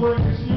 work is you.